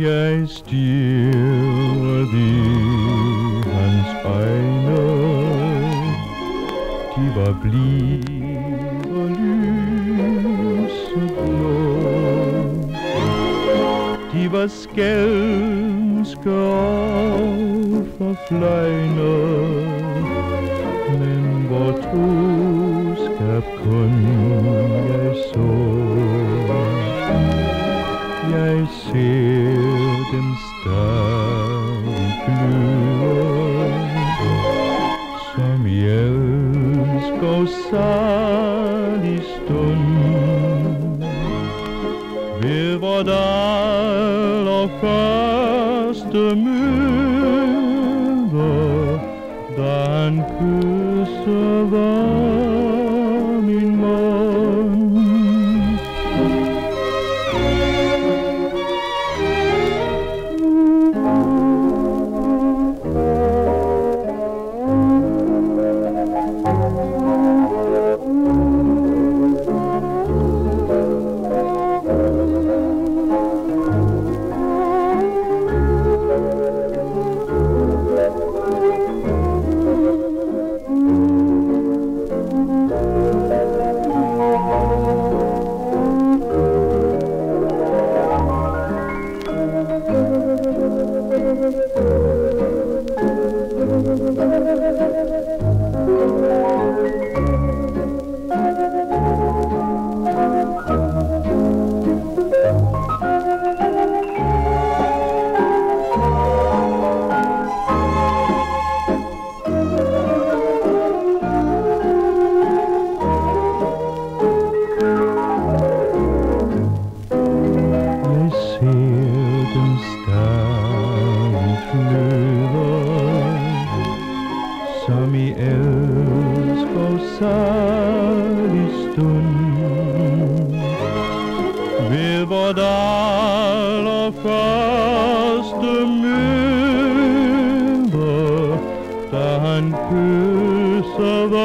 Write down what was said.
Jeg stirrer de hans øjne De var blide og lyseblå De var skælmske og forfløjne. Men hvor troskab kun jeg så. Jeg ser dem stadig gløde Som i elsk særlig stund. Ved vort allerførste møde Da han kysser var min mund. Og salig stund Ved vort allerførste møde Da han kysser